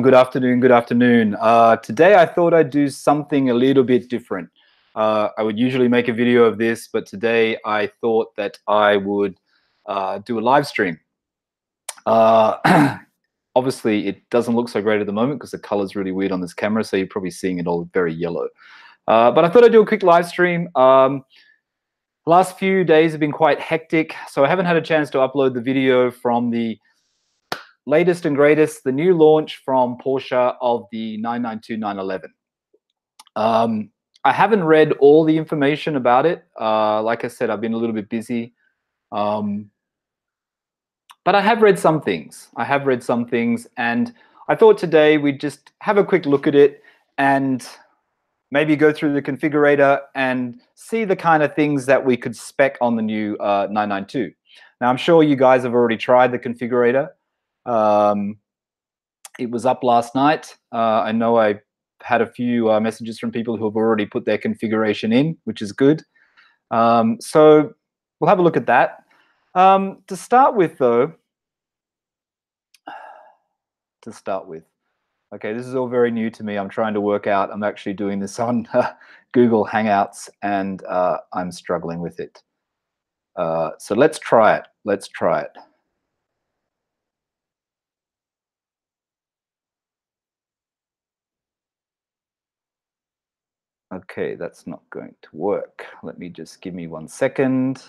Good afternoon, good afternoon. Uh, today I thought I'd do something a little bit different. Uh, I would usually make a video of this, but today I thought that I would uh, do a live stream. Uh, obviously, it doesn't look so great at the moment because the color's really weird on this camera, so you're probably seeing it all very yellow. Uh, but I thought I'd do a quick live stream. Um, last few days have been quite hectic, so I haven't had a chance to upload the video from the latest and greatest, the new launch from Porsche of the 992 911. Um, I haven't read all the information about it. Uh, like I said, I've been a little bit busy. Um, but I have read some things. I have read some things, and I thought today we'd just have a quick look at it and maybe go through the configurator and see the kind of things that we could spec on the new uh, 992. Now, I'm sure you guys have already tried the configurator. Um, it was up last night. Uh, I know I had a few uh, messages from people who have already put their configuration in, which is good. Um, so we'll have a look at that. Um, to start with, though, to start with, okay, this is all very new to me. I'm trying to work out. I'm actually doing this on uh, Google Hangouts, and uh, I'm struggling with it. Uh, so let's try it. Let's try it. Okay, that's not going to work. Let me just give me one second.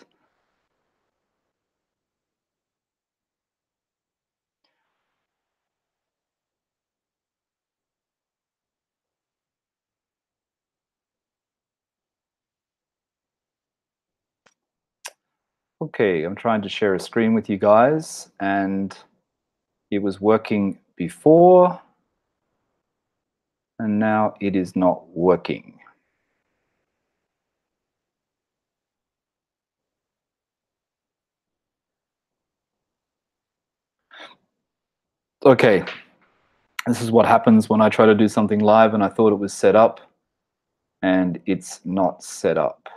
Okay, I'm trying to share a screen with you guys and it was working before and now it is not working. Okay, this is what happens when I try to do something live and I thought it was set up and it's not set up.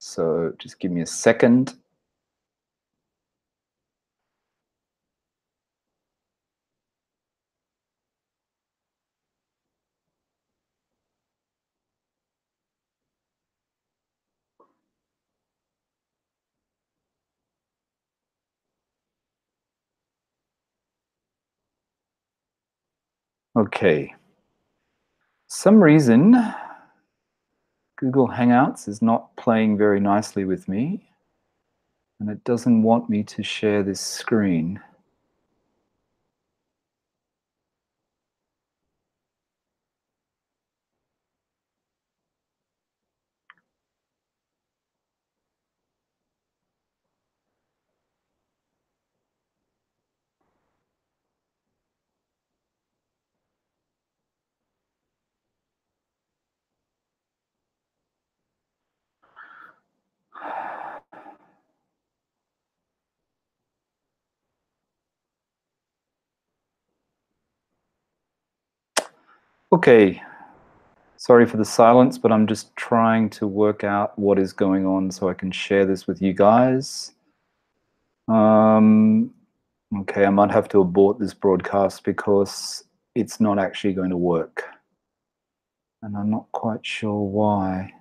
So just give me a second. Okay. Some reason Google Hangouts is not playing very nicely with me and it doesn't want me to share this screen. Okay, sorry for the silence, but I'm just trying to work out what is going on so I can share this with you guys. Um, okay, I might have to abort this broadcast because it's not actually going to work. And I'm not quite sure why.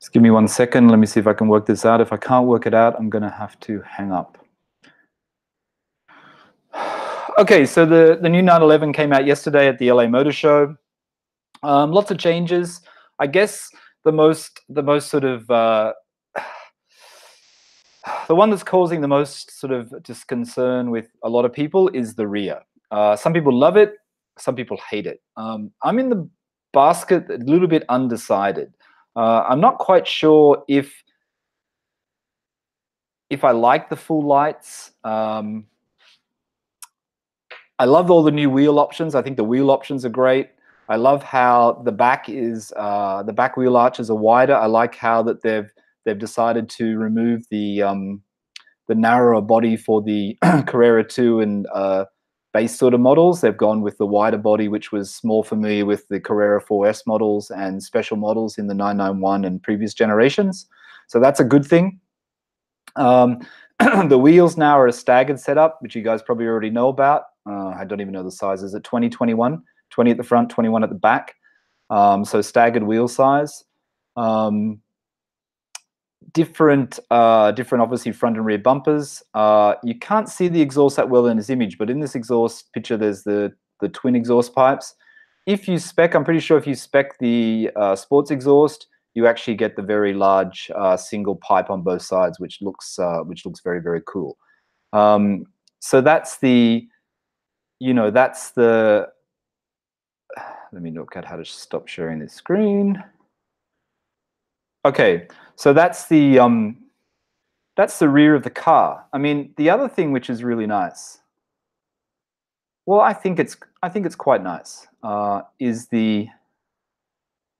Just give me one second. Let me see if I can work this out. If I can't work it out, I'm going to have to hang up. Okay, so the, the new 911 came out yesterday at the LA Motor Show. Um, lots of changes. I guess the most the most sort of uh, the one that's causing the most sort of disconcern with a lot of people is the rear. Uh, some people love it, some people hate it. Um, I'm in the basket a little bit undecided. Uh, I'm not quite sure if if I like the full lights. Um, I love all the new wheel options. I think the wheel options are great. I love how the back is uh, the back wheel arches are wider. I like how that they've they've decided to remove the um, the narrower body for the Carrera 2 and uh, base sort of models. They've gone with the wider body, which was more familiar with the Carrera 4S models and special models in the 991 and previous generations. So that's a good thing. Um, the wheels now are a staggered setup, which you guys probably already know about. Uh, I don't even know the sizes at 20, 21, 20 at the front, 21 at the back. Um, so staggered wheel size. Um, different, uh, different obviously front and rear bumpers. Uh, you can't see the exhaust that well in this image, but in this exhaust picture, there's the, the twin exhaust pipes. If you spec, I'm pretty sure if you spec the uh, sports exhaust, you actually get the very large uh, single pipe on both sides, which looks uh, which looks very very cool. Um, so that's the, you know, that's the. Let me look at how to stop sharing this screen. Okay, so that's the um, that's the rear of the car. I mean, the other thing which is really nice. Well, I think it's I think it's quite nice. Uh, is the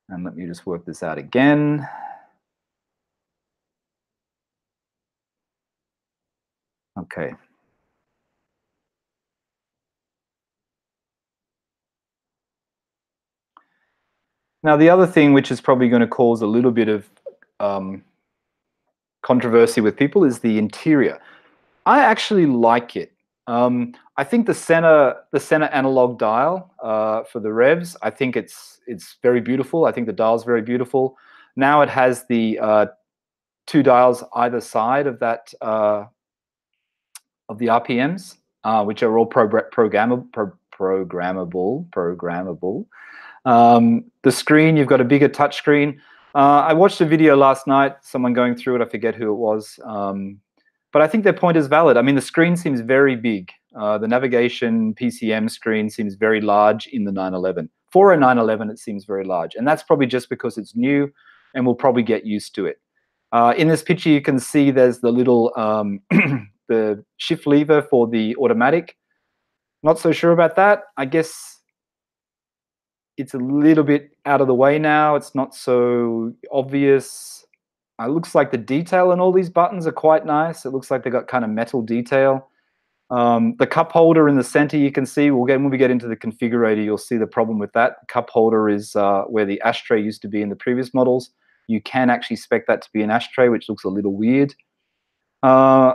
and let me just work this out again. Okay. Now, the other thing which is probably going to cause a little bit of um, controversy with people is the interior. I actually like it. Um, I think the center the center analog dial uh, for the revs. I think it's it's very beautiful. I think the dial's very beautiful. Now it has the uh, two dials either side of that uh, of the RPMs, uh, which are all pro programmable, pro programmable, programmable. Um, the screen, you've got a bigger touch screen. Uh, I watched a video last night, someone going through it. I forget who it was. Um, but I think their point is valid. I mean, the screen seems very big. Uh, the navigation PCM screen seems very large in the 911. For a 911, it seems very large. And that's probably just because it's new and we'll probably get used to it. Uh, in this picture, you can see there's the little um, the shift lever for the automatic. Not so sure about that. I guess it's a little bit out of the way now. It's not so obvious. It looks like the detail in all these buttons are quite nice. It looks like they got kind of metal detail. Um, the cup holder in the center, you can see, we'll get, when we get into the configurator, you'll see the problem with that. The cup holder is uh, where the ashtray used to be in the previous models. You can actually spec that to be an ashtray, which looks a little weird. Uh,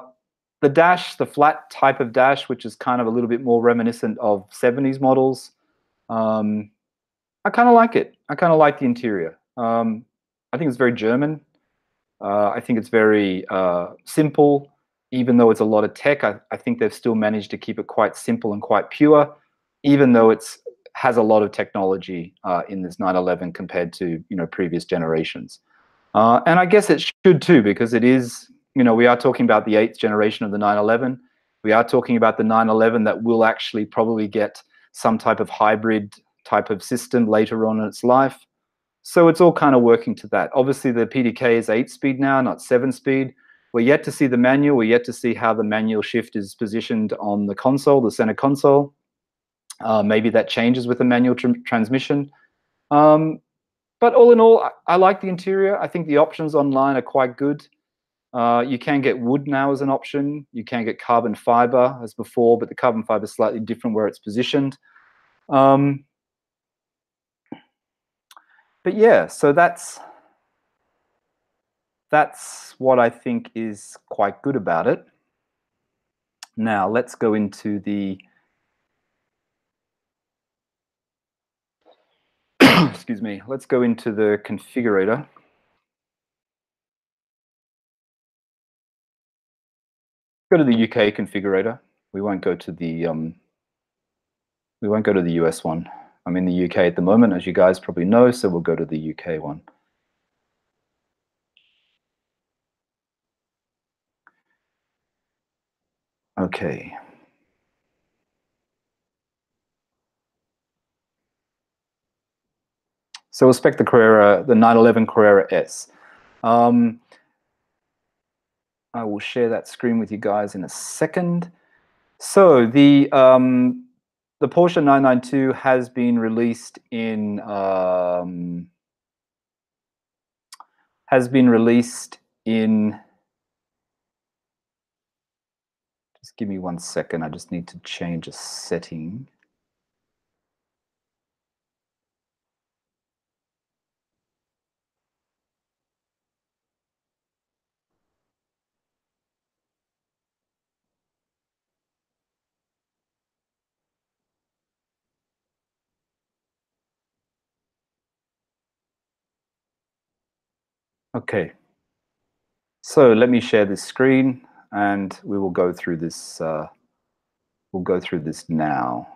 the dash, the flat type of dash, which is kind of a little bit more reminiscent of 70s models. Um, I kind of like it. I kind of like the interior. Um, I think it's very German. Uh, I think it's very uh, simple even though it's a lot of tech, I, I think they've still managed to keep it quite simple and quite pure, even though it's has a lot of technology uh, in this 911 compared to you know previous generations. Uh, and I guess it should too, because it is, you know, we are talking about the eighth generation of the 911. We are talking about the 911 that will actually probably get some type of hybrid type of system later on in its life. So it's all kind of working to that. Obviously, the PDK is eight speed now, not seven speed. We're yet to see the manual. We're yet to see how the manual shift is positioned on the console, the center console. Uh, maybe that changes with the manual tr transmission. Um, but all in all, I, I, like the interior. I think the options online are quite good. Uh, you can get wood now as an option. You can get carbon fiber as before, but the carbon fiber is slightly different where it's positioned. Um, but yeah, so that's that's what I think is quite good about it. Now let's go into the excuse me, let's go into the configurator. Go to the UK configurator. We won't go to the um, we won't go to the US one. I'm in the UK at the moment, as you guys probably know, so we'll go to the UK one. Okay. So we'll spec the Carrera, the 911 Carrera S. Um, I will share that screen with you guys in a second. So the um, the Porsche 992 has been released in um, has been released in just give me one second I just need to change a setting Okay. So let me share this screen and we will go through this. Uh, we'll go through this now.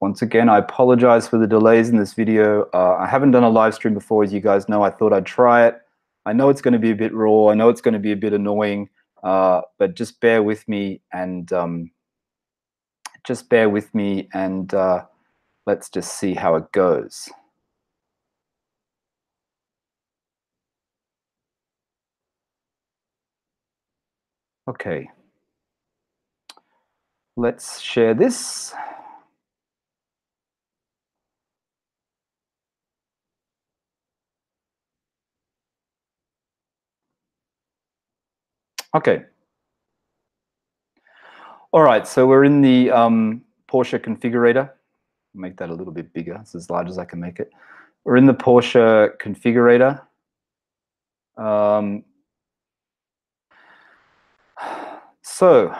Once again, I apologize for the delays in this video. Uh, I haven't done a live stream before, as you guys know. I thought I'd try it. I know it's going to be a bit raw. I know it's going to be a bit annoying, uh, but just bear with me and um, just bear with me and uh, let's just see how it goes. Okay. Let's share this. Okay. All right, so we're in the um, Porsche configurator. Make that a little bit bigger. It's as large as I can make it. We're in the Porsche configurator. Um, So,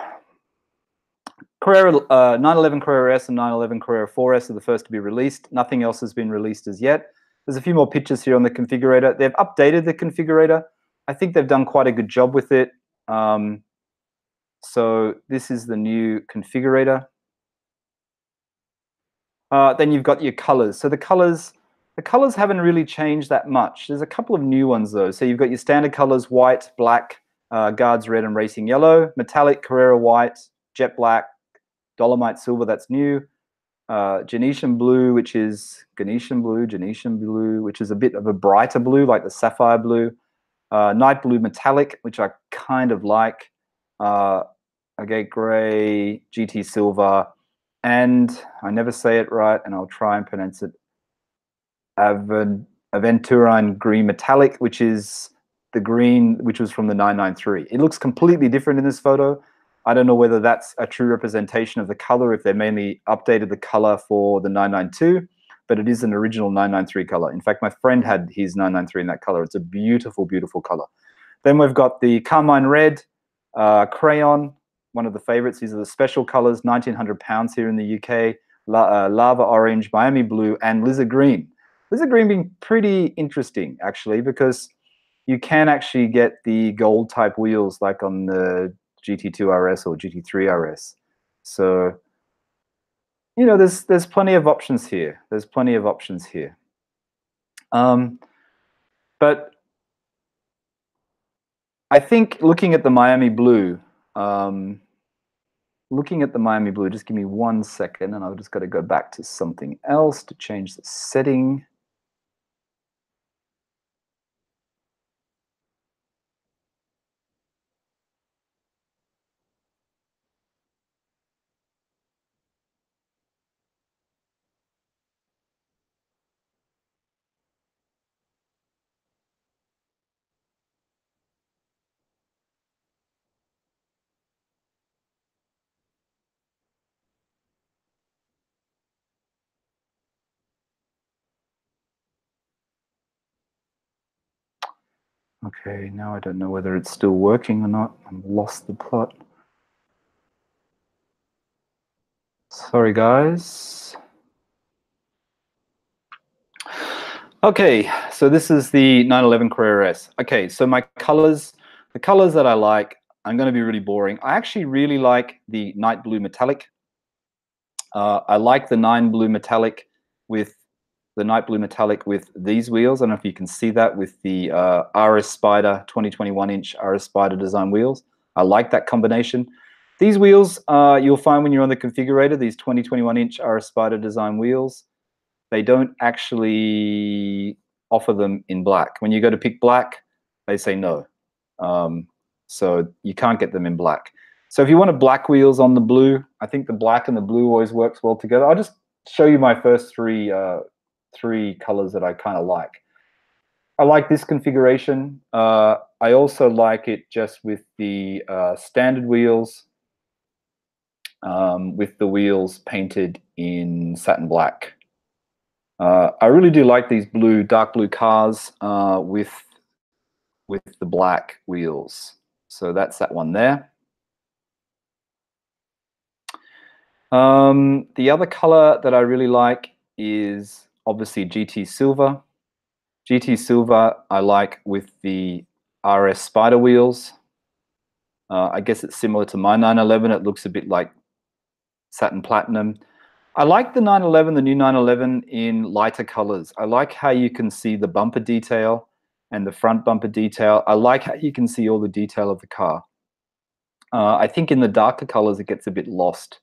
Carrera, uh, 911 Carrera S and 911 Carrera 4S are the first to be released. Nothing else has been released as yet. There's a few more pictures here on the configurator. They've updated the configurator. I think they've done quite a good job with it. Um, so this is the new configurator. Uh, then you've got your colors. So the colors, the colors haven't really changed that much. There's a couple of new ones though. So you've got your standard colors, white, black, uh, guards red and racing yellow, metallic Carrera white, jet black, dolomite silver, that's new. Uh, Genesian blue, which is Genesian blue, Genesian blue, which is a bit of a brighter blue, like the sapphire blue. Uh, night blue metallic, which I kind of like. Uh, Agate gray, GT silver, and I never say it right, and I'll try and pronounce it. Aventurine green metallic, which is the green, which was from the 993. It looks completely different in this photo. I don't know whether that's a true representation of the color, if they mainly updated the color for the 992, but it is an original 993 color. In fact, my friend had his 993 in that color. It's a beautiful, beautiful color. Then we've got the carmine red, uh, crayon, one of the favorites. These are the special colors, 1900 pounds here in the UK, La uh, lava orange, Miami blue, and lizard green. Lizard green being pretty interesting, actually, because you can actually get the gold type wheels like on the GT2 RS or GT3 RS. So, you know, there's there's plenty of options here. There's plenty of options here. Um, but I think looking at the Miami Blue, um, looking at the Miami Blue, just give me one second and I've just got to go back to something else to change the setting. Okay, now I don't know whether it's still working or not. I've lost the plot. Sorry, guys. Okay, so this is the 911 Carrera S. Okay, so my colors, the colors that I like, I'm going to be really boring. I actually really like the night blue metallic. Uh, I like the nine blue metallic with the night blue metallic with these wheels. I don't know if you can see that with the uh, RS Spider 2021 inch RS Spider design wheels. I like that combination. These wheels, uh, you'll find when you're on the configurator, these 2021 inch RS Spider design wheels, they don't actually offer them in black. When you go to pick black, they say no. Um, so you can't get them in black. So if you wanted black wheels on the blue, I think the black and the blue always works well together. I'll just show you my first three uh, three colors that I kind of like. I like this configuration. Uh, I also like it just with the uh, standard wheels, um, with the wheels painted in satin black. Uh, I really do like these blue, dark blue cars uh, with with the black wheels. So that's that one there. Um, the other color that I really like is obviously GT Silver. GT Silver I like with the RS Spider wheels. Uh, I guess it's similar to my 911. It looks a bit like satin platinum. I like the 911, the new 911 in lighter colors. I like how you can see the bumper detail and the front bumper detail. I like how you can see all the detail of the car. Uh, I think in the darker colors, it gets a bit lost.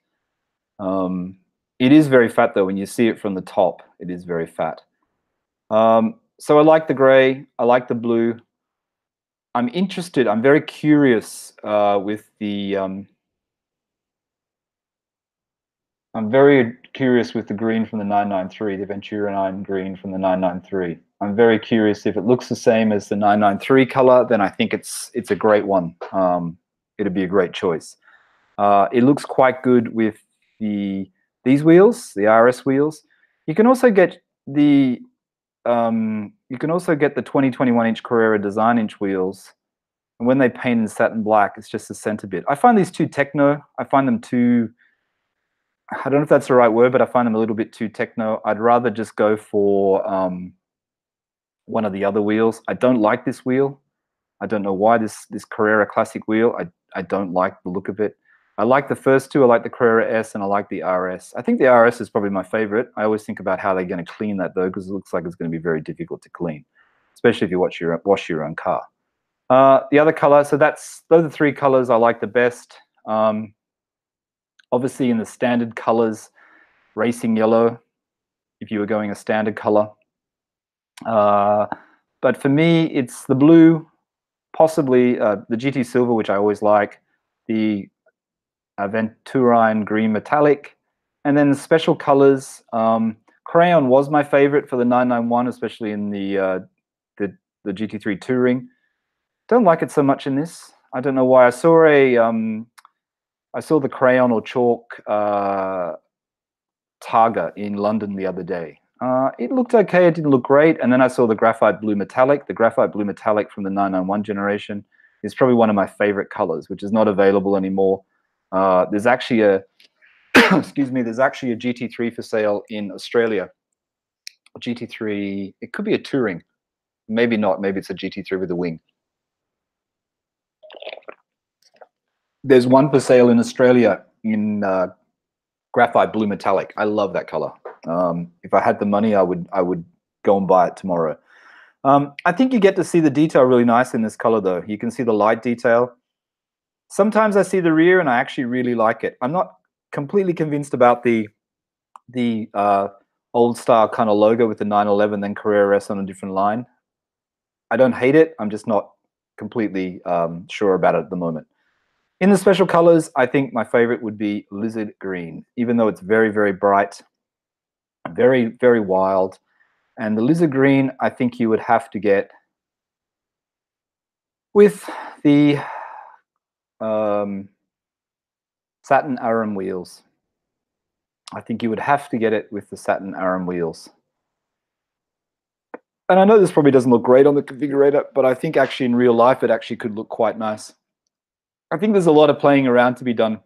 Um, it is very fat though. When you see it from the top, it is very fat. Um, so I like the gray. I like the blue. I'm interested. I'm very curious uh, with the. Um, I'm very curious with the green from the 993, the Aventurine green from the 993. I'm very curious if it looks the same as the 993 color, then I think it's it's a great one. Um, it'd be a great choice. Uh, it looks quite good with the these wheels, the RS wheels. You can also get the um, you can also get the 2021 inch Carrera design inch wheels. And when they paint in satin black, it's just a center bit. I find these too techno. I find them too, I don't know if that's the right word, but I find them a little bit too techno. I'd rather just go for um, one of the other wheels. I don't like this wheel. I don't know why this this Carrera Classic wheel. I, I don't like the look of it. I like the first two. I like the Carrera S and I like the RS. I think the RS is probably my favorite. I always think about how they're going to clean that though, because it looks like it's going to be very difficult to clean, especially if you watch your wash your own car. Uh, the other color, so that's those are the three colors I like the best. Um, obviously, in the standard colors, racing yellow. If you were going a standard color, uh, but for me, it's the blue, possibly uh, the GT silver, which I always like. The Aventurine green metallic, and then the special colors. Um, crayon was my favorite for the 991, especially in the uh, the the GT3 Touring. Don't like it so much in this. I don't know why. I saw a um, I saw the crayon or chalk uh, Targa in London the other day. Uh, it looked okay. It didn't look great. And then I saw the graphite blue metallic. The graphite blue metallic from the 991 generation is probably one of my favorite colors, which is not available anymore. Uh, there's actually a, excuse me, there's actually a GT3 for sale in Australia. GT3, it could be a Touring. Maybe not. Maybe it's a GT3 with a wing. There's one for sale in Australia in uh, graphite blue metallic. I love that color. Um, if I had the money, I would I would go and buy it tomorrow. Um, I think you get to see the detail really nice in this color, though. You can see the light detail. Sometimes I see the rear and I actually really like it. I'm not completely convinced about the the uh, old style kind of logo with the 911 then Carrera S on a different line. I don't hate it. I'm just not completely um, sure about it at the moment. In the special colors, I think my favorite would be lizard green, even though it's very, very bright, very, very wild. And the lizard green, I think you would have to get with the um, satin Aurum wheels. I think you would have to get it with the satin Aurum wheels. And I know this probably doesn't look great on the configurator, but I think actually in real life it actually could look quite nice. I think there's a lot of playing around to be done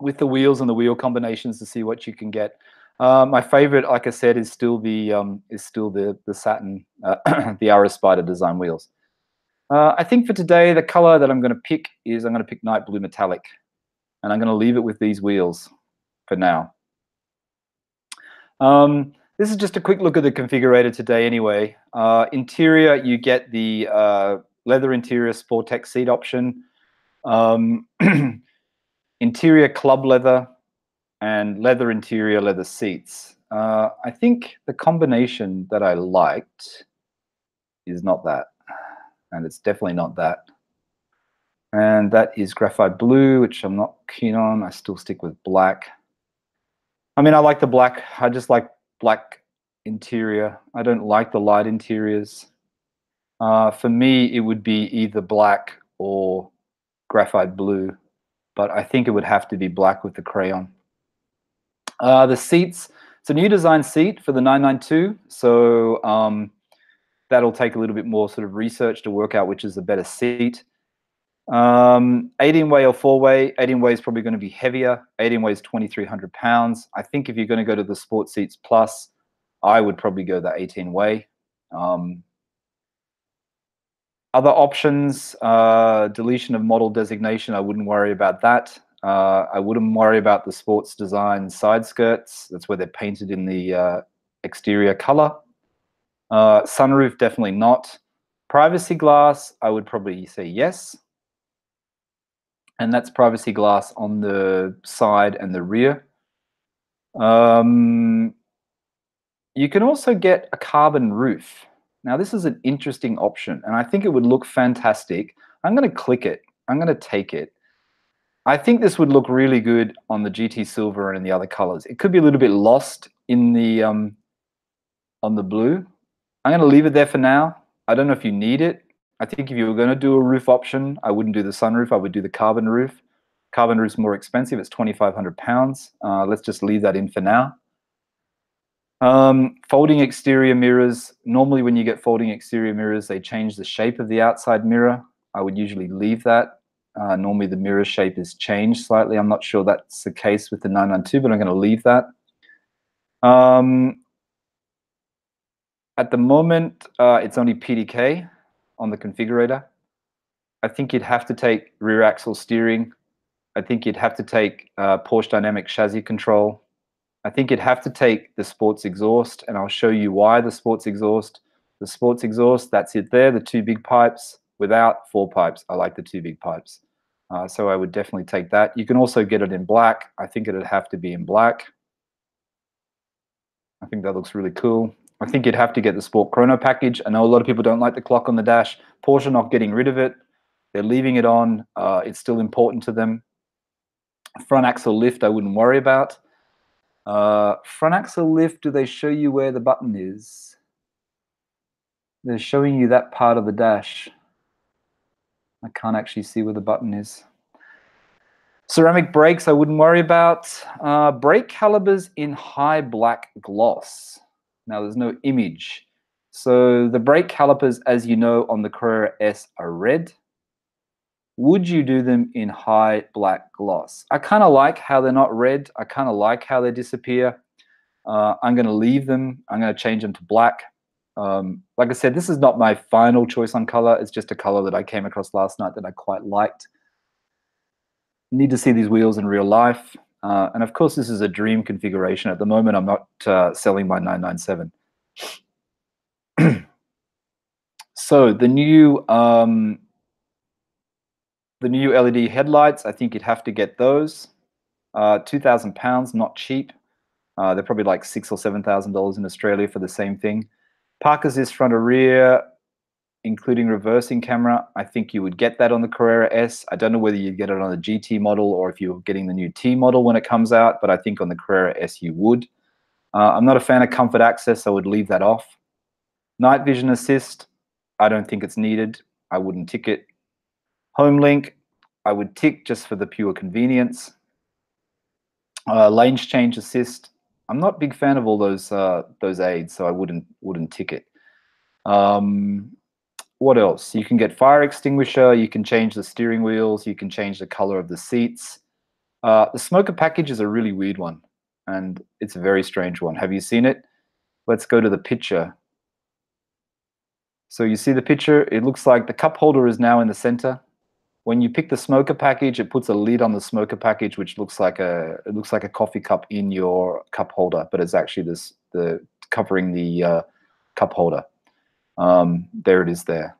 with the wheels and the wheel combinations to see what you can get. Uh, my favorite, like I said, is still the um, is still the the satin uh, the RS Spider design wheels. Uh, I think for today, the color that I'm going to pick is I'm going to pick Night Blue Metallic. And I'm going to leave it with these wheels for now. Um, this is just a quick look at the configurator today anyway. Uh, interior, you get the uh, leather interior Sport-Tex seat option. Um, interior club leather and leather interior leather seats. Uh, I think the combination that I liked is not that and it's definitely not that. And that is graphite blue, which I'm not keen on. I still stick with black. I mean, I like the black. I just like black interior. I don't like the light interiors. Uh, for me, it would be either black or graphite blue, but I think it would have to be black with the crayon. Uh, the seats, it's a new design seat for the 992, so um, that'll take a little bit more sort of research to work out which is the better seat. Um, 18 way or four way, 18 way is probably going to be heavier. 18 way is 2,300 pounds. I think if you're going to go to the Sport Seats Plus, I would probably go the 18 way. Um, other options, uh, deletion of model designation, I wouldn't worry about that. Uh, I wouldn't worry about the sports design side skirts. That's where they're painted in the uh, exterior color. Uh, sunroof, definitely not. Privacy glass, I would probably say yes. And that's privacy glass on the side and the rear. Um, you can also get a carbon roof. Now, this is an interesting option, and I think it would look fantastic. I'm going to click it. I'm going to take it. I think this would look really good on the GT Silver and in the other colors. It could be a little bit lost in the um, on the blue. I'm going to leave it there for now. I don't know if you need it. I think if you were going to do a roof option, I wouldn't do the sunroof. I would do the carbon roof. Carbon roof's more expensive. It's 2,500 pounds. Uh, let's just leave that in for now. Um, folding exterior mirrors. Normally when you get folding exterior mirrors, they change the shape of the outside mirror. I would usually leave that. Uh, normally the mirror shape is changed slightly. I'm not sure that's the case with the 992, but I'm going to leave that. Um, at the moment, uh, it's only PDK on the configurator. I think you'd have to take rear axle steering. I think you'd have to take uh, Porsche Dynamic chassis control. I think you'd have to take the sports exhaust, and I'll show you why the sports exhaust. The sports exhaust, that's it there, the two big pipes. Without four pipes, I like the two big pipes. Uh, so I would definitely take that. You can also get it in black. I think it'd have to be in black. I think that looks really cool. I think you'd have to get the Sport Chrono package. I know a lot of people don't like the clock on the dash. Porsche not getting rid of it. They're leaving it on. Uh, it's still important to them. Front axle lift, I wouldn't worry about. Uh, front axle lift, do they show you where the button is? They're showing you that part of the dash. I can't actually see where the button is. Ceramic brakes, I wouldn't worry about. Uh, brake calipers in high black gloss. Now, there's no image. So the brake calipers, as you know, on the Carrera S are red. Would you do them in high black gloss? I kind of like how they're not red. I kind of like how they disappear. Uh, I'm going to leave them. I'm going to change them to black. Um, like I said, this is not my final choice on color. It's just a color that I came across last night that I quite liked. Need to see these wheels in real life. Uh, and of course, this is a dream configuration. At the moment, I'm not uh, selling my 997. so the new um, the new LED headlights, I think you'd have to get those. Uh, Two thousand pounds, not cheap. Uh, they're probably like six or seven thousand dollars in Australia for the same thing. ParkAssist front or rear, including reversing camera. I think you would get that on the Carrera S. I don't know whether you'd get it on the GT model or if you're getting the new T model when it comes out, but I think on the Carrera S you would. Uh, I'm not a fan of comfort access, so I would leave that off. Night vision assist, I don't think it's needed. I wouldn't tick it. Home link, I would tick just for the pure convenience. Uh, change assist, I'm not a big fan of all those uh, those aids, so I wouldn't wouldn't tick it. Um, what else? You can get fire extinguisher. You can change the steering wheels. You can change the color of the seats. Uh, the smoker package is a really weird one, and it's a very strange one. Have you seen it? Let's go to the picture. So you see the picture. It looks like the cup holder is now in the center when you pick the smoker package, it puts a lid on the smoker package, which looks like a it looks like a coffee cup in your cup holder, but it's actually this the covering the uh, cup holder. Um, there it is. There,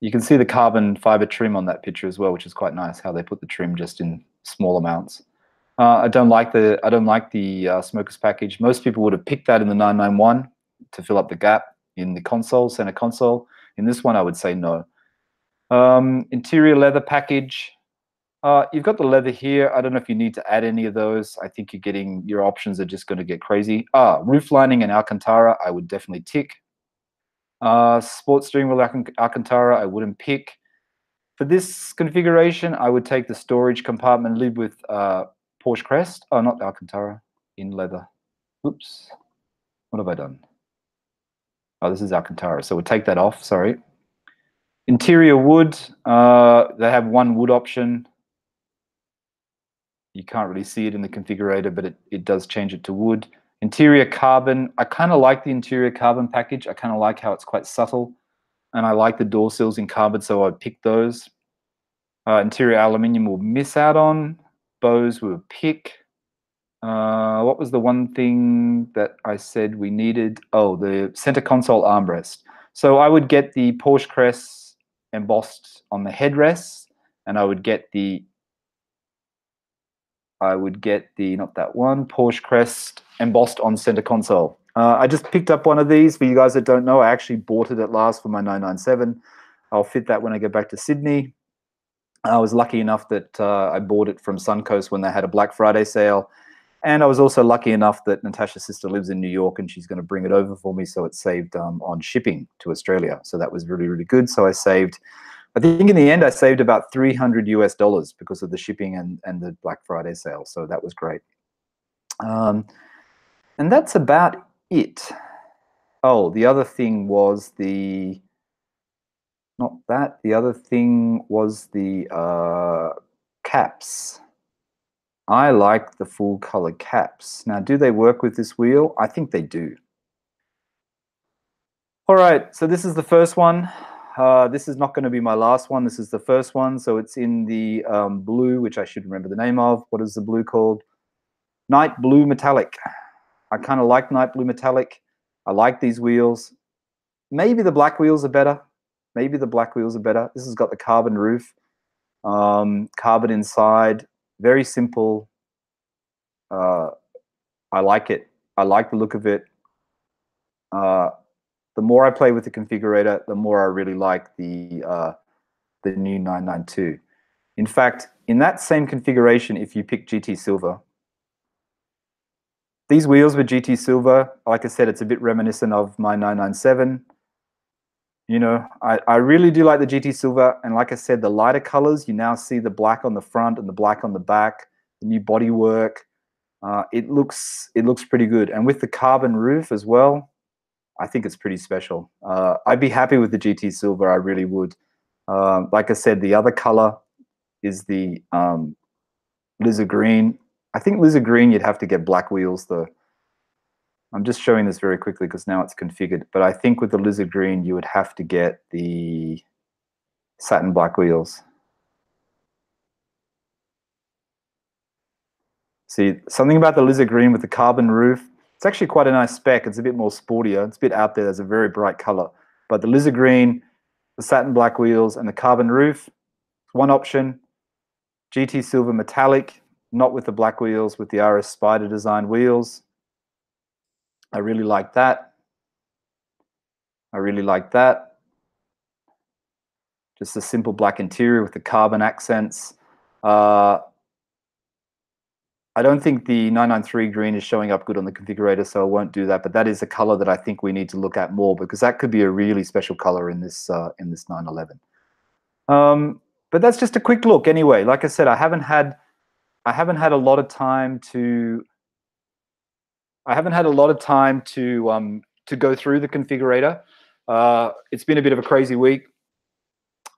you can see the carbon fiber trim on that picture as well, which is quite nice. How they put the trim just in small amounts. Uh, I don't like the I don't like the uh, smokers package. Most people would have picked that in the 991 to fill up the gap in the console, center console. In this one, I would say no. Um, interior leather package. Uh, you've got the leather here. I don't know if you need to add any of those. I think you're getting your options are just going to get crazy. Ah, roof lining and Alcantara, I would definitely tick. Uh, sports steering wheel Alcantara, I wouldn't pick. For this configuration, I would take the storage compartment lid with uh, Porsche Crest. Oh, not Alcantara, in leather. Oops. What have I done? Oh, this is Alcantara. So we'll take that off, sorry. Interior wood, uh, they have one wood option. You can't really see it in the configurator, but it, it does change it to wood. Interior carbon, I kind of like the interior carbon package. I kind of like how it's quite subtle. And I like the door sills in carbon, so I'd pick those. Uh, interior aluminium will miss out on. Bose will pick. Uh, what was the one thing that I said we needed? Oh, the center console armrest. So I would get the Porsche crest embossed on the headrest, and I would get the I would get the not that one Porsche crest embossed on center console. Uh, I just picked up one of these for you guys that don't know. I actually bought it at last for my 997. I'll fit that when I get back to Sydney. I was lucky enough that uh, I bought it from Suncoast when they had a Black Friday sale. And I was also lucky enough that Natasha's sister lives in New York and she's going to bring it over for me. So it saved um, on shipping to Australia. So that was really, really good. So I saved, I think in the end, I saved about 300 US dollars because of the shipping and, and the Black Friday sale. So that was great. Um, and that's about it. Oh, the other thing was the, not that, the other thing was the uh, caps. I like the full color caps. Now, do they work with this wheel? I think they do. All right, so this is the first one. Uh, this is not going to be my last one. This is the first one. So it's in the um, blue, which I should remember the name of. What is the blue called? Night Blue Metallic. I kind of like Night Blue Metallic. I like these wheels. Maybe the black wheels are better. Maybe the black wheels are better. This has got the carbon roof, um, carbon inside, very simple. Uh, I like it. I like the look of it. Uh, the more I play with the configurator, the more I really like the uh, the new 992. In fact, in that same configuration, if you pick GT Silver, these wheels with GT Silver, like I said, it's a bit reminiscent of my 997. You know, I, I really do like the GT Silver. And like I said, the lighter colors, you now see the black on the front and the black on the back, the new bodywork. Uh, it looks it looks pretty good. And with the carbon roof as well, I think it's pretty special. Uh, I'd be happy with the GT Silver. I really would. Uh, like I said, the other color is the um, lizard green. I think lizard green, you'd have to get black wheels though. I'm just showing this very quickly because now it's configured. But I think with the lizard green, you would have to get the satin black wheels. See, something about the lizard green with the carbon roof. It's actually quite a nice spec. It's a bit more sportier. It's a bit out there. There's a very bright color. But the lizard green, the satin black wheels, and the carbon roof, one option. GT Silver Metallic, not with the black wheels, with the RS Spider design wheels. I really like that. I really like that. Just a simple black interior with the carbon accents. Uh, I don't think the 993 green is showing up good on the configurator, so I won't do that. But that is a color that I think we need to look at more because that could be a really special color in this uh, in this 911. Um, but that's just a quick look anyway. Like I said, I haven't had I haven't had a lot of time to I haven't had a lot of time to um, to go through the configurator. Uh, it's been a bit of a crazy week,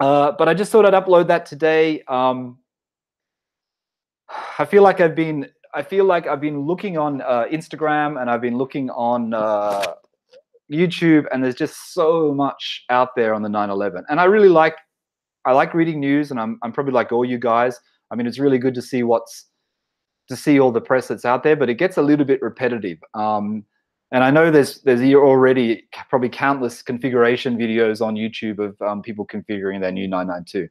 uh, but I just thought I'd upload that today. Um, I feel like I've been I feel like I've been looking on uh, Instagram and I've been looking on uh, YouTube, and there's just so much out there on the 911. And I really like I like reading news, and I'm I'm probably like all you guys. I mean, it's really good to see what's to see all the press that's out there, but it gets a little bit repetitive. Um, and I know there's there's already probably countless configuration videos on YouTube of um, people configuring their new 992.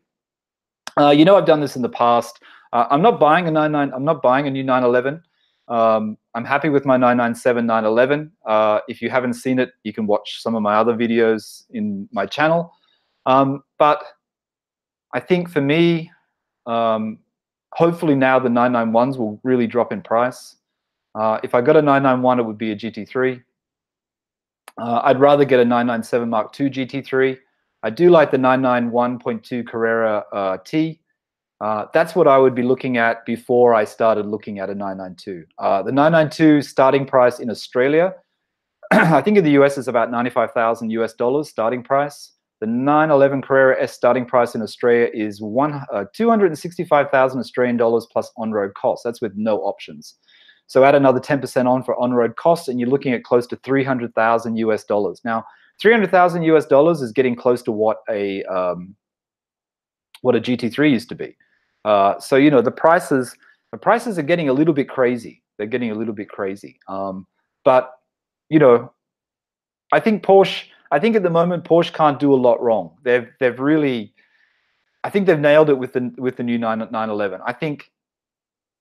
Uh, you know, I've done this in the past. Uh, I'm not buying a 99. I'm not buying a new 911. Um, I'm happy with my 997 911. Uh, if you haven't seen it, you can watch some of my other videos in my channel. Um, but I think for me, um, hopefully now the 991s will really drop in price. Uh, if I got a 991, it would be a GT3. Uh, I'd rather get a 997 Mark II GT3. I do like the 991.2 Carrera uh, T. Uh, that's what I would be looking at before I started looking at a 992. Uh, the 992 starting price in Australia, I think in the US is about 95,000 US dollars starting price. The 911 Carrera S starting price in Australia is one uh, 265,000 Australian dollars plus on-road costs. That's with no options. So add another 10% on for on-road costs, and you're looking at close to 300,000 US dollars. Now, 300,000 US dollars is getting close to what a um, what a GT3 used to be. Uh, so you know the prices the prices are getting a little bit crazy. They're getting a little bit crazy. Um, but you know, I think Porsche. I think at the moment Porsche can't do a lot wrong. They've they've really, I think they've nailed it with the with the new 9, 911. I think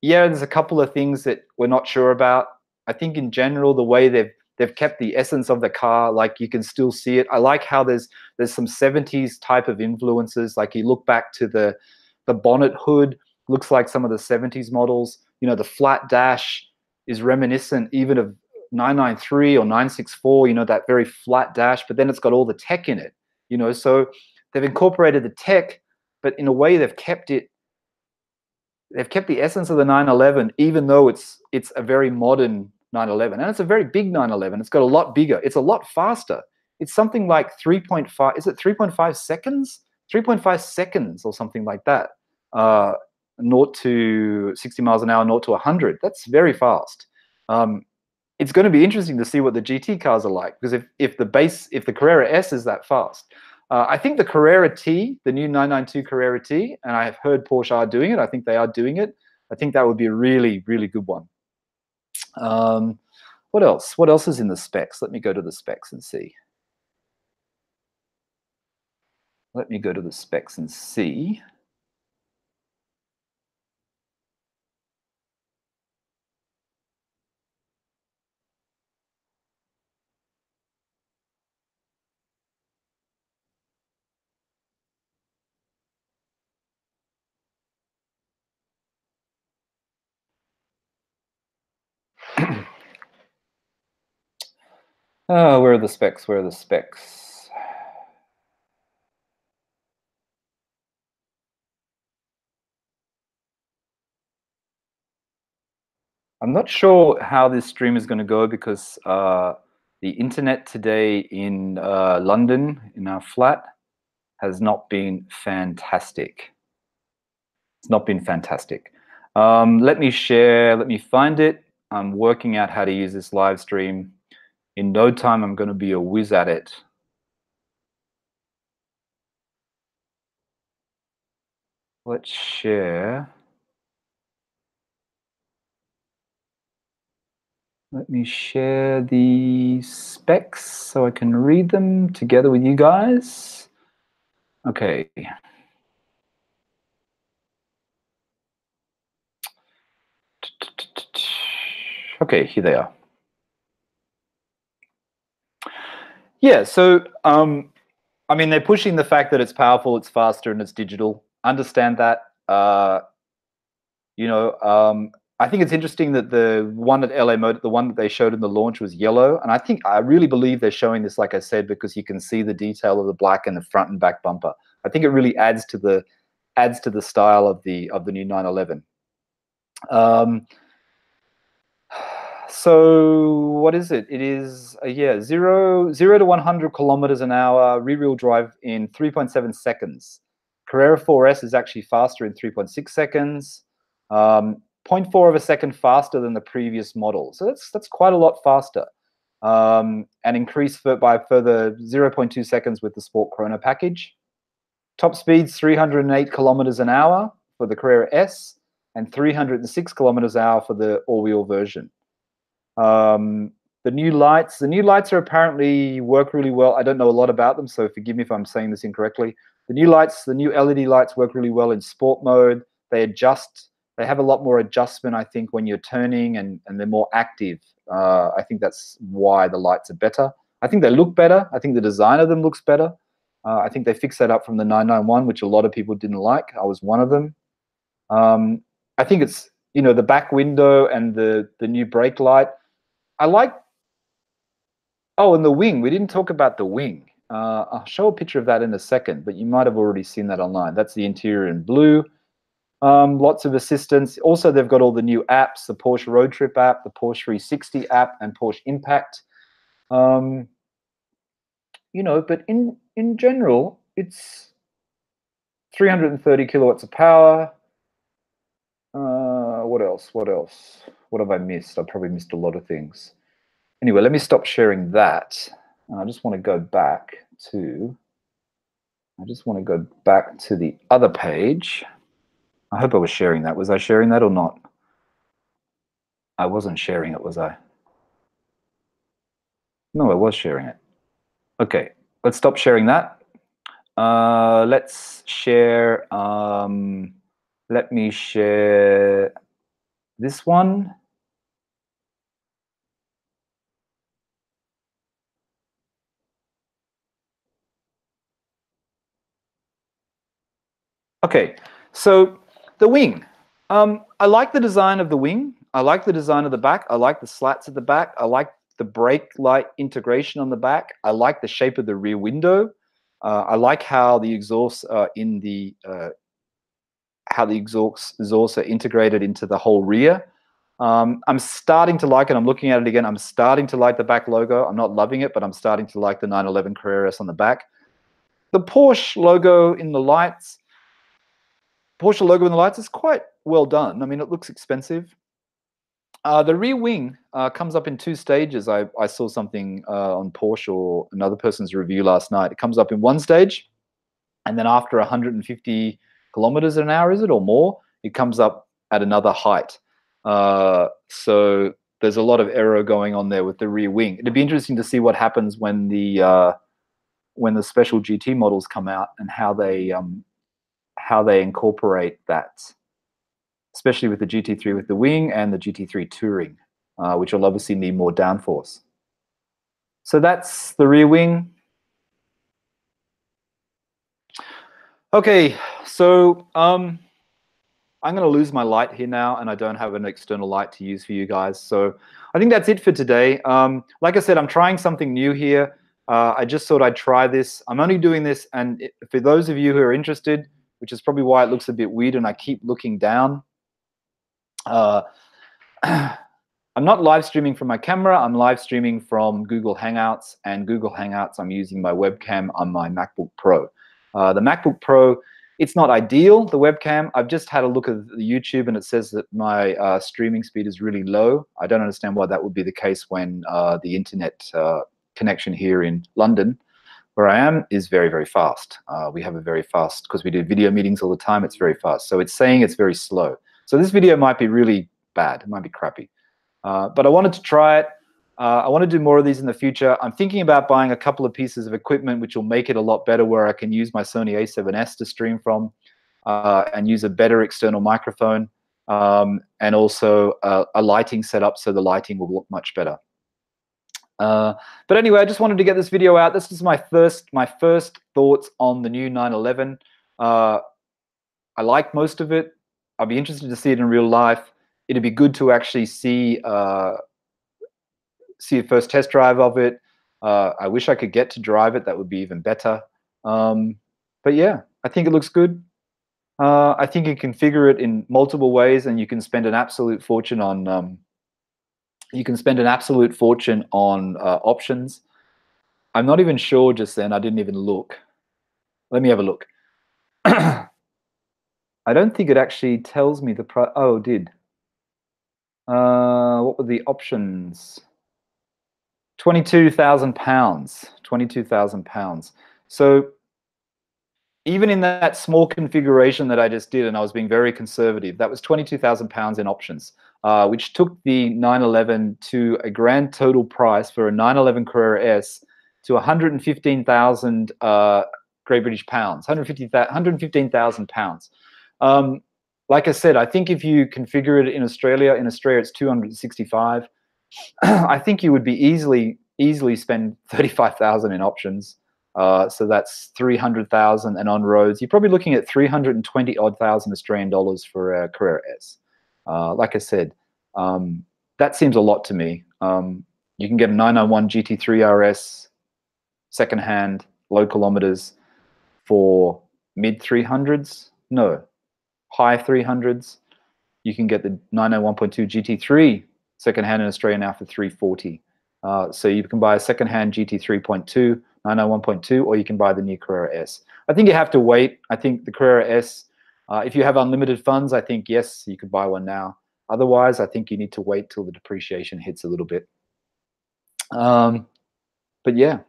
yeah, there's a couple of things that we're not sure about. I think in general, the way they've they've kept the essence of the car, like you can still see it. I like how there's there's some 70s type of influences. Like you look back to the the bonnet hood, looks like some of the 70s models. You know, the flat dash is reminiscent even of 993 or 964. You know, that very flat dash, but then it's got all the tech in it. You know, so they've incorporated the tech, but in a way they've kept it they've kept the essence of the 911, even though it's it's a very modern 911, and it's a very big 911. It's got a lot bigger. It's a lot faster. It's something like 3.5. Is it 3.5 seconds? 3.5 seconds or something like that. Uh, naught to 60 miles an hour, naught to 100. That's very fast. Um, it's going to be interesting to see what the GT cars are like because if if the base if the Carrera S is that fast, uh, I think the Carrera T, the new 992 Carrera T, and I have heard Porsche are doing it. I think they are doing it. I think that would be a really, really good one. Um, what else? What else is in the specs? Let me go to the specs and see. Let me go to the specs and see. Oh, where are the specs? Where are the specs? I'm not sure how this stream is going to go because uh, the internet today in uh, London, in our flat, has not been fantastic. It's not been fantastic. Um, let me share, let me find it. I'm working out how to use this live stream in no time, I'm going to be a whiz at it. Let's share. Let me share the specs so I can read them together with you guys. Okay. Okay, here they are. Yeah, so um, I mean, they're pushing the fact that it's powerful, it's faster, and it's digital. Understand that. Uh, you know, um, I think it's interesting that the one at LA Motor, the one that they showed in the launch was yellow, and I think I really believe they're showing this, like I said, because you can see the detail of the black and the front and back bumper. I think it really adds to the adds to the style of the of the new 911. Um, so what is it? It is uh, yeah zero zero to 100 kilometers an hour rear wheel drive in 3.7 seconds. Carrera 4S is actually faster in 3.6 seconds, um, 0.4 of a second faster than the previous model. So that's that's quite a lot faster, um, and increased by further 0.2 seconds with the Sport Chrono package. Top speeds 308 kilometers an hour for the Carrera S and 306 kilometers an hour for the all-wheel version. Um, the new lights, the new lights are apparently work really well. I don't know a lot about them, so forgive me if I'm saying this incorrectly. The new lights, the new LED lights work really well in sport mode. They adjust, they have a lot more adjustment, I think, when you're turning and, and they're more active. Uh, I think that's why the lights are better. I think they look better. I think the design of them looks better. Uh, I think they fixed that up from the 991, which a lot of people didn't like. I was one of them. Um, I think it's you know the back window and the the new brake light. I like. Oh, and the wing. We didn't talk about the wing. Uh, I'll show a picture of that in a second, but you might have already seen that online. That's the interior in blue. Um, lots of assistance. Also, they've got all the new apps, the Porsche Road Trip app, the Porsche 360 app, and Porsche Impact. Um, you know, but in, in general, it's 330 kilowatts of power. Uh, what else? What else? What have I missed? I probably missed a lot of things. Anyway, let me stop sharing that. And I just want to go back to, I just want to go back to the other page. I hope I was sharing that. Was I sharing that or not? I wasn't sharing it, was I? No, I was sharing it. Okay, let's stop sharing that. Uh, let's share, um, let me share this one. Okay, so the wing. Um, I like the design of the wing. I like the design of the back. I like the slats at the back. I like the brake light integration on the back. I like the shape of the rear window. Uh, I like how the exhausts are in the uh, how the exhausts exhausts are integrated into the whole rear. Um, I'm starting to like it. I'm looking at it again. I'm starting to like the back logo. I'm not loving it, but I'm starting to like the 911 Carrera S on the back. The Porsche logo in the lights Porsche logo in the lights is quite well done. I mean, it looks expensive. Uh, the rear wing uh, comes up in two stages. I, I saw something uh, on Porsche or another person's review last night. It comes up in one stage, and then after 150 kilometers an hour, is it, or more, it comes up at another height. Uh, so there's a lot of aero going on there with the rear wing. It'd be interesting to see what happens when the uh, when the special GT models come out and how they um, how they incorporate that, especially with the GT3 with the wing and the GT3 Touring, uh, which will obviously need more downforce. So that's the rear wing. Okay, so um, I'm going to lose my light here now, and I don't have an external light to use for you guys. So I think that's it for today. Um, like I said, I'm trying something new here. Uh, I just thought I'd try this. I'm only doing this, and for those of you who are interested, which is probably why it looks a bit weird and I keep looking down. Uh, I'm not live streaming from my camera. I'm live streaming from Google Hangouts, and Google Hangouts, I'm using my webcam on my MacBook Pro. Uh, the MacBook Pro, it's not ideal, the webcam. I've just had a look at the YouTube, and it says that my uh, streaming speed is really low. I don't understand why that would be the case when uh, the internet uh, connection here in London where I am is very, very fast. Uh, we have a very fast, because we do video meetings all the time, it's very fast. So it's saying it's very slow. So this video might be really bad, it might be crappy. Uh, but I wanted to try it. Uh, I want to do more of these in the future. I'm thinking about buying a couple of pieces of equipment which will make it a lot better where I can use my Sony a7S to stream from uh, and use a better external microphone um, and also a lighting setup so the lighting will look much better. Uh, but anyway, I just wanted to get this video out. This is my first my first thoughts on the new 911. Uh, I like most of it. I'd be interested to see it in real life. It'd be good to actually see uh, see a first test drive of it. Uh, I wish I could get to drive it. That would be even better. Um, but yeah, I think it looks good. Uh, I think you configure it in multiple ways, and you can spend an absolute fortune on um, you can spend an absolute fortune on uh, options. I'm not even sure just then. I didn't even look. Let me have a look. I don't think it actually tells me the price. Oh, did. Uh, what were the options? Twenty-two thousand pounds. Twenty-two thousand pounds. So even in that small configuration that I just did, and I was being very conservative, that was twenty-two thousand pounds in options uh, which took the 911 to a grand total price for a 911 Carrera S to 115,000 uh, Great British pounds, 115,000 pounds. Um, like I said, I think if you configure it in Australia, in Australia it's 265. I think you would be easily easily spend 35,000 in options. Uh, so that's 300,000 and on roads, you're probably looking at 320 odd thousand Australian dollars for a Carrera S. Uh, like I said, um, that seems a lot to me. Um, you can get a 991 GT3 RS secondhand, low kilometers for mid 300s. No, high 300s. You can get the 991.2 GT3 secondhand in Australia now for 340. Uh, so you can buy a secondhand GT3.2, 991.2, or you can buy the new Carrera S. I think you have to wait. I think the Carrera S, uh, if you have unlimited funds, I think yes, you could buy one now. Otherwise, I think you need to wait till the depreciation hits a little bit. Um, but yeah.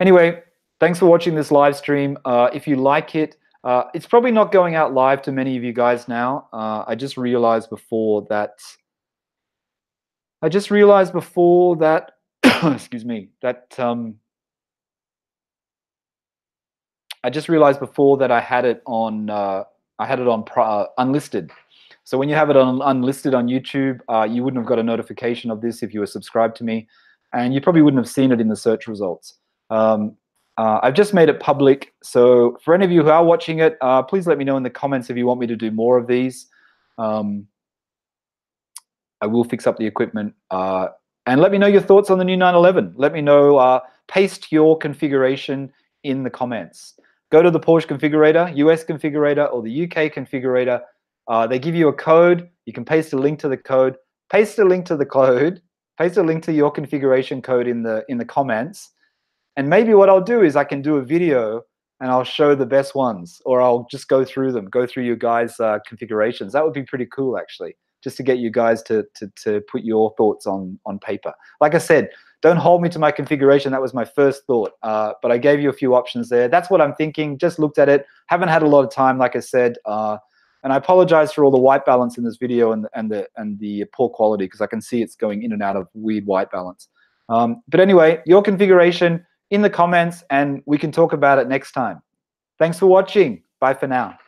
Anyway, thanks for watching this live stream. Uh, if you like it, uh, it's probably not going out live to many of you guys now. Uh, I just realized before that. I just realized before that. excuse me. That um, I just realized before that I had it on. I had it on uh, unlisted. So when you have it on unlisted on YouTube, uh, you wouldn't have got a notification of this if you were subscribed to me, and you probably wouldn't have seen it in the search results. Um, uh, I've just made it public. So for any of you who are watching it, uh, please let me know in the comments if you want me to do more of these. Um, I will fix up the equipment. Uh, and let me know your thoughts on the new 911. Let me know, uh, paste your configuration in the comments. Go to the Porsche configurator, US configurator, or the UK configurator. Uh, they give you a code. You can paste a link to the code. Paste a link to the code. Paste a link to your configuration code in the in the comments and maybe what I'll do is I can do a video and I'll show the best ones, or I'll just go through them, go through your guys' uh, configurations. That would be pretty cool, actually, just to get you guys to, to, to put your thoughts on, on paper. Like I said, don't hold me to my configuration. That was my first thought, uh, but I gave you a few options there. That's what I'm thinking. Just looked at it. Haven't had a lot of time, like I said. Uh, and I apologize for all the white balance in this video and, and the and the poor quality because I can see it's going in and out of weird white balance. Um, but anyway, your configuration in the comments and we can talk about it next time. Thanks for watching. Bye for now.